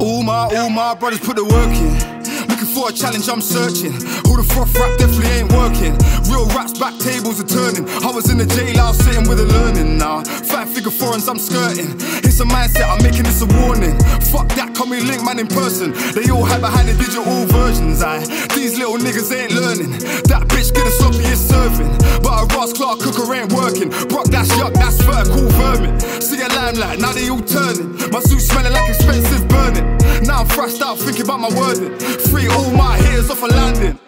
all my, all my brothers put the work in. Looking for a challenge, I'm searching. Who the froth rap definitely ain't working. Real raps back tables are turning. I was in the jailhouse sitting with a learning now. Five figure foreigns I'm skirting. It's a mindset, I'm making this a warning. Fuck that, call me link man in person. They all hide behind the digital versions. I these little niggas ain't learning. That bitch get a sloppy is serving. But a Ross Clark cooker ain't working. Brock that's yuck, that's vertical vermin. See a limelight, now they all turning. My suit smelling like expensive I'm thrashed out thinking about my wording. Free all my haters off a landing.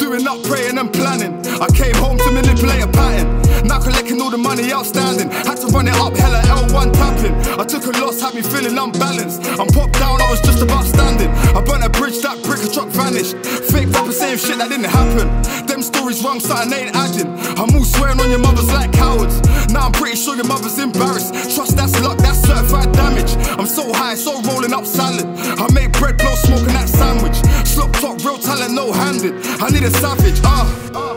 Doing up, praying and planning. I came home to manipulate a pattern. Now collecting all the money outstanding. Had to run it up, hella L1 tapping. I took a loss, had me feeling unbalanced. I'm popped down, I was just about standing. I burnt a bridge, that brick a truck vanished. Fake rapper saying shit that didn't happen. Them stories wrong, something ain't adding. I'm all swearing on your mothers like cowards. Now I'm pretty sure your mother's embarrassed. Trust that's luck, that's certified damage. I'm so high, so rolling up salad. I need a sausage, uh. Ah.